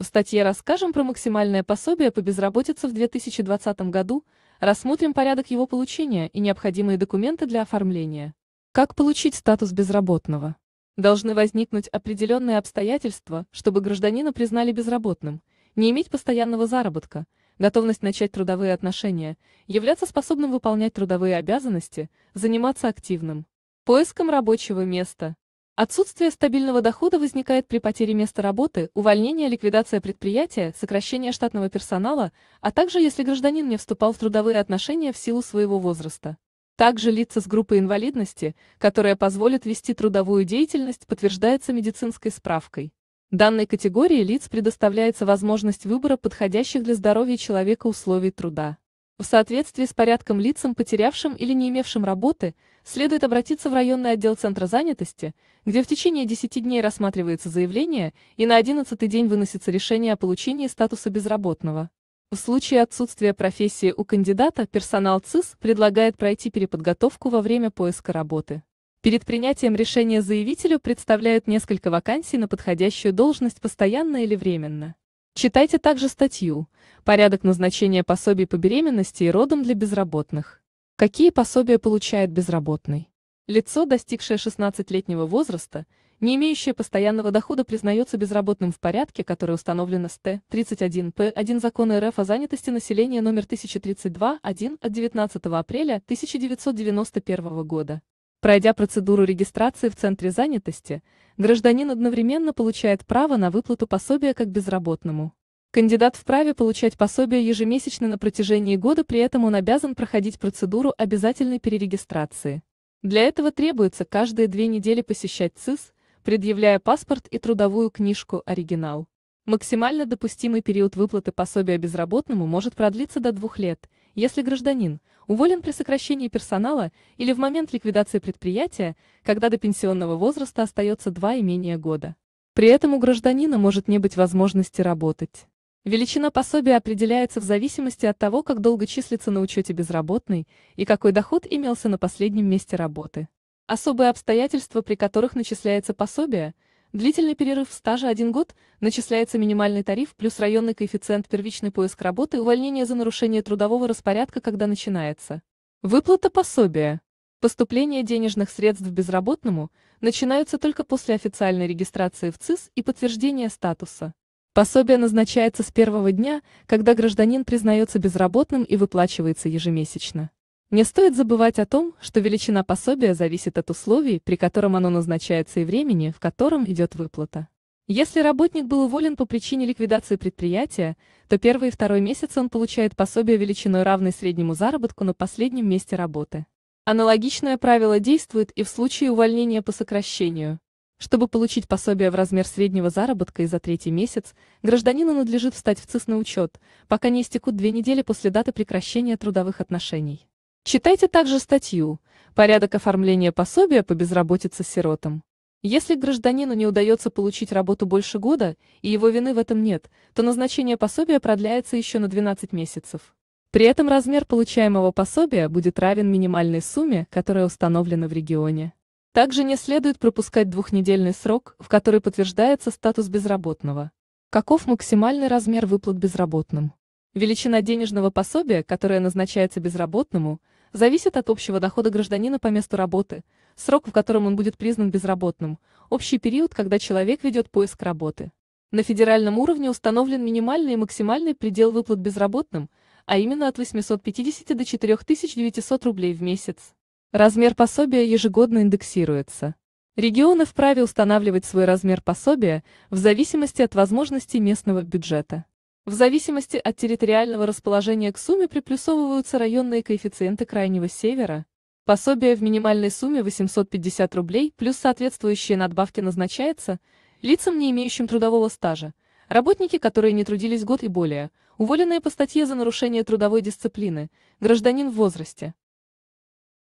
В статье расскажем про максимальное пособие по безработице в 2020 году, рассмотрим порядок его получения и необходимые документы для оформления. Как получить статус безработного? Должны возникнуть определенные обстоятельства, чтобы гражданина признали безработным, не иметь постоянного заработка, готовность начать трудовые отношения, являться способным выполнять трудовые обязанности, заниматься активным поиском рабочего места, Отсутствие стабильного дохода возникает при потере места работы, увольнении, ликвидация предприятия, сокращение штатного персонала, а также если гражданин не вступал в трудовые отношения в силу своего возраста. Также лица с группой инвалидности, которая позволит вести трудовую деятельность, подтверждается медицинской справкой. Данной категории лиц предоставляется возможность выбора подходящих для здоровья человека условий труда. В соответствии с порядком лицам, потерявшим или не имевшим работы, следует обратиться в районный отдел Центра занятости, где в течение 10 дней рассматривается заявление и на 11 день выносится решение о получении статуса безработного. В случае отсутствия профессии у кандидата персонал ЦИС предлагает пройти переподготовку во время поиска работы. Перед принятием решения заявителю представляют несколько вакансий на подходящую должность постоянно или временно. Читайте также статью «Порядок назначения пособий по беременности и родам для безработных». Какие пособия получает безработный? Лицо, достигшее 16-летнего возраста, не имеющее постоянного дохода, признается безработным в порядке, который установлен СТ 31П1 Закона РФ о занятости населения номер 1032-1 от 19 апреля 1991 года. Пройдя процедуру регистрации в Центре занятости, гражданин одновременно получает право на выплату пособия как безработному. Кандидат вправе получать пособие ежемесячно на протяжении года, при этом он обязан проходить процедуру обязательной перерегистрации. Для этого требуется каждые две недели посещать ЦИС, предъявляя паспорт и трудовую книжку «Оригинал». Максимально допустимый период выплаты пособия безработному может продлиться до двух лет, если гражданин уволен при сокращении персонала или в момент ликвидации предприятия, когда до пенсионного возраста остается два и менее года. При этом у гражданина может не быть возможности работать. Величина пособия определяется в зависимости от того, как долго числится на учете безработный и какой доход имелся на последнем месте работы. Особые обстоятельства, при которых начисляется пособие – Длительный перерыв стажа один год, начисляется минимальный тариф плюс районный коэффициент первичный поиск работы увольнение за нарушение трудового распорядка, когда начинается. Выплата пособия. Поступление денежных средств безработному начинаются только после официальной регистрации в ЦИС и подтверждения статуса. Пособие назначается с первого дня, когда гражданин признается безработным и выплачивается ежемесячно. Не стоит забывать о том, что величина пособия зависит от условий, при котором оно назначается и времени, в котором идет выплата. Если работник был уволен по причине ликвидации предприятия, то первый и второй месяц он получает пособие величиной равной среднему заработку на последнем месте работы. Аналогичное правило действует и в случае увольнения по сокращению. Чтобы получить пособие в размер среднего заработка и за третий месяц, гражданину надлежит встать в ЦИС на учет, пока не истекут две недели после даты прекращения трудовых отношений. Читайте также статью «Порядок оформления пособия по безработице сиротам». Если гражданину не удается получить работу больше года, и его вины в этом нет, то назначение пособия продляется еще на 12 месяцев. При этом размер получаемого пособия будет равен минимальной сумме, которая установлена в регионе. Также не следует пропускать двухнедельный срок, в который подтверждается статус безработного. Каков максимальный размер выплат безработным? Величина денежного пособия, которое назначается безработному, зависит от общего дохода гражданина по месту работы, срок, в котором он будет признан безработным, общий период, когда человек ведет поиск работы. На федеральном уровне установлен минимальный и максимальный предел выплат безработным, а именно от 850 до 4900 рублей в месяц. Размер пособия ежегодно индексируется. Регионы вправе устанавливать свой размер пособия в зависимости от возможностей местного бюджета. В зависимости от территориального расположения к сумме приплюсовываются районные коэффициенты Крайнего Севера. Пособие в минимальной сумме 850 рублей плюс соответствующие надбавки назначается лицам, не имеющим трудового стажа, работники, которые не трудились год и более, уволенные по статье за нарушение трудовой дисциплины, гражданин в возрасте.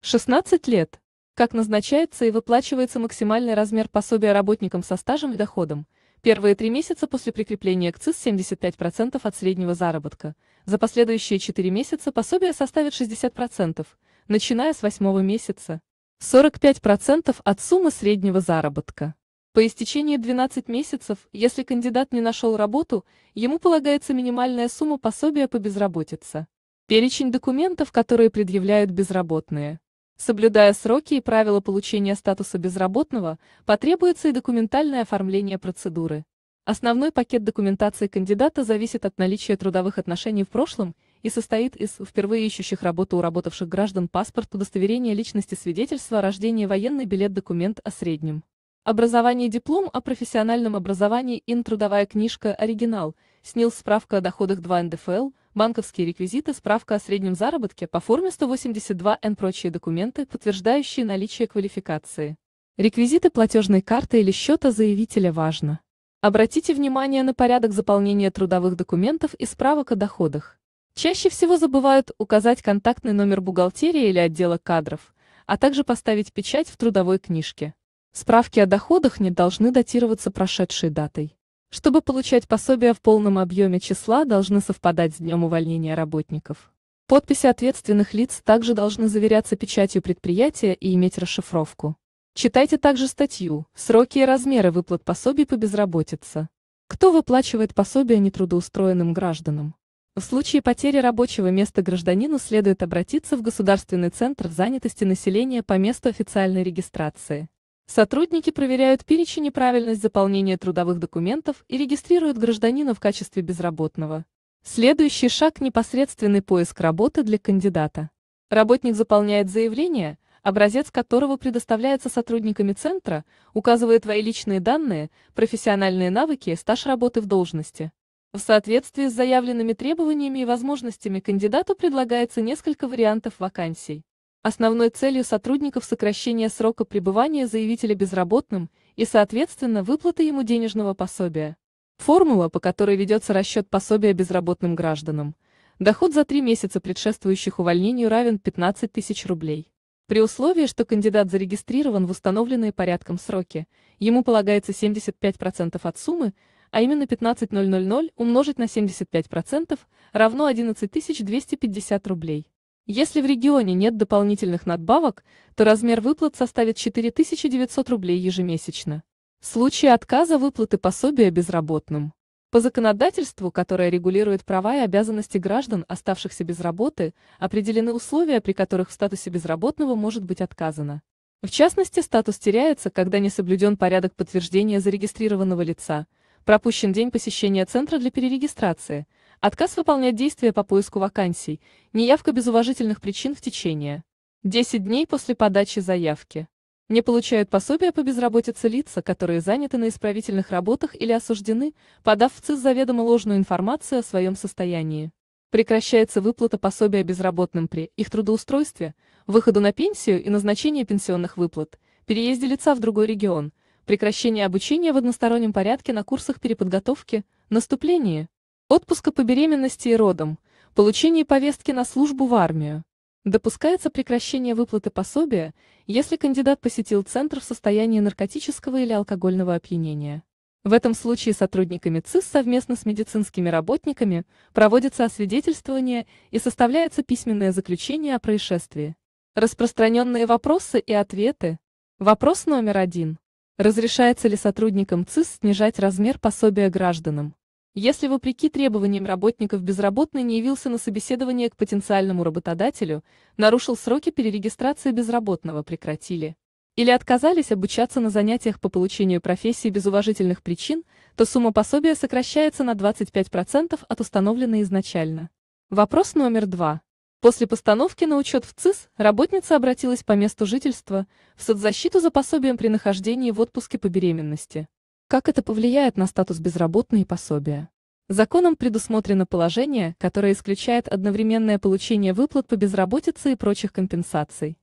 16 лет. Как назначается и выплачивается максимальный размер пособия работникам со стажем и доходом – Первые три месяца после прикрепления к ЦИС 75% от среднего заработка. За последующие 4 месяца пособие составит 60%, начиная с восьмого месяца. 45% от суммы среднего заработка. По истечении 12 месяцев, если кандидат не нашел работу, ему полагается минимальная сумма пособия по безработице. Перечень документов, которые предъявляют безработные. Соблюдая сроки и правила получения статуса безработного, потребуется и документальное оформление процедуры. Основной пакет документации кандидата зависит от наличия трудовых отношений в прошлом и состоит из впервые ищущих работу у работавших граждан паспорт, удостоверение личности, свидетельство о рождении, военный билет, документ о среднем. Образование диплом о профессиональном образовании ин трудовая книжка оригинал, СНИЛ справка о доходах 2 НДФЛ, банковские реквизиты, справка о среднем заработке по форме 182 Н прочие документы, подтверждающие наличие квалификации. Реквизиты платежной карты или счета заявителя важно. Обратите внимание на порядок заполнения трудовых документов и справок о доходах. Чаще всего забывают указать контактный номер бухгалтерии или отдела кадров, а также поставить печать в трудовой книжке. Справки о доходах не должны датироваться прошедшей датой. Чтобы получать пособие в полном объеме числа, должны совпадать с днем увольнения работников. Подписи ответственных лиц также должны заверяться печатью предприятия и иметь расшифровку. Читайте также статью «Сроки и размеры выплат пособий по безработице». Кто выплачивает пособие нетрудоустроенным гражданам? В случае потери рабочего места гражданину следует обратиться в Государственный центр занятости населения по месту официальной регистрации. Сотрудники проверяют перечень и правильность заполнения трудовых документов и регистрируют гражданина в качестве безработного. Следующий шаг – непосредственный поиск работы для кандидата. Работник заполняет заявление, образец которого предоставляется сотрудниками центра, указывает свои личные данные, профессиональные навыки и стаж работы в должности. В соответствии с заявленными требованиями и возможностями кандидату предлагается несколько вариантов вакансий. Основной целью сотрудников сокращение срока пребывания заявителя безработным и, соответственно, выплаты ему денежного пособия. Формула, по которой ведется расчет пособия безработным гражданам. Доход за три месяца предшествующих увольнению равен 15 тысяч рублей. При условии, что кандидат зарегистрирован в установленные порядком сроки, ему полагается 75% от суммы, а именно 15000 умножить на 75% равно 11250 рублей. Если в регионе нет дополнительных надбавок, то размер выплат составит 4900 рублей ежемесячно. В случае отказа выплаты пособия безработным. По законодательству, которое регулирует права и обязанности граждан, оставшихся без работы, определены условия, при которых в статусе безработного может быть отказано. В частности, статус теряется, когда не соблюден порядок подтверждения зарегистрированного лица, пропущен день посещения центра для перерегистрации, отказ выполнять действия по поиску вакансий, неявка без уважительных причин в течение 10 дней после подачи заявки. Не получают пособия по безработице лица, которые заняты на исправительных работах или осуждены, подав в ЦИС заведомо ложную информацию о своем состоянии. Прекращается выплата пособия безработным при их трудоустройстве, выходу на пенсию и назначении пенсионных выплат, переезде лица в другой регион – прекращение обучения в одностороннем порядке на курсах переподготовки, наступлении, отпуска по беременности и родам, получении повестки на службу в армию. Допускается прекращение выплаты пособия, если кандидат посетил центр в состоянии наркотического или алкогольного опьянения. В этом случае сотрудниками ЦИС совместно с медицинскими работниками проводится освидетельствование и составляется письменное заключение о происшествии. Распространенные вопросы и ответы. Вопрос номер один. Разрешается ли сотрудникам ЦИС снижать размер пособия гражданам? Если вопреки требованиям работников безработный не явился на собеседование к потенциальному работодателю, нарушил сроки перерегистрации безработного, прекратили или отказались обучаться на занятиях по получению профессии без уважительных причин, то сумма пособия сокращается на 25% от установленной изначально. Вопрос номер два. После постановки на учет в ЦИС работница обратилась по месту жительства в соцзащиту за пособием при нахождении в отпуске по беременности. Как это повлияет на статус безработной и пособия? Законом предусмотрено положение, которое исключает одновременное получение выплат по безработице и прочих компенсаций.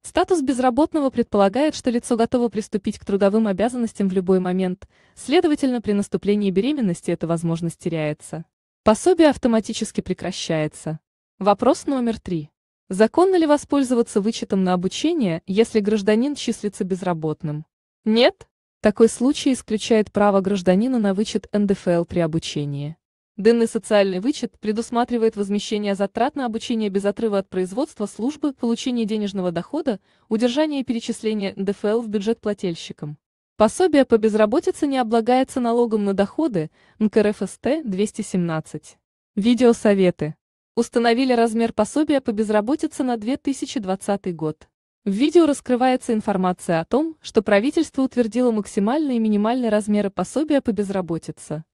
Статус безработного предполагает, что лицо готово приступить к трудовым обязанностям в любой момент, следовательно, при наступлении беременности эта возможность теряется. Пособие автоматически прекращается. Вопрос номер три. Законно ли воспользоваться вычетом на обучение, если гражданин числится безработным? Нет? Такой случай исключает право гражданина на вычет НДФЛ при обучении. Данный социальный вычет предусматривает возмещение затрат на обучение без отрыва от производства службы, получение денежного дохода, удержание и перечисление НДФЛ в бюджет плательщикам. Пособие по безработице не облагается налогом на доходы, НКРФСТ 217. Видеосоветы. Установили размер пособия по безработице на 2020 год. В видео раскрывается информация о том, что правительство утвердило максимальные и минимальные размеры пособия по безработице.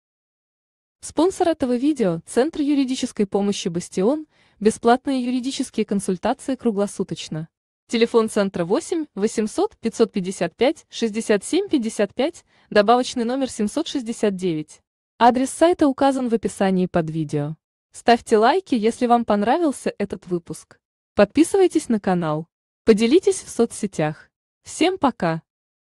Спонсор этого видео – Центр юридической помощи «Бастион», бесплатные юридические консультации круглосуточно. Телефон центра 8 800 555 67 55, добавочный номер 769. Адрес сайта указан в описании под видео. Ставьте лайки, если вам понравился этот выпуск. Подписывайтесь на канал. Поделитесь в соцсетях. Всем пока!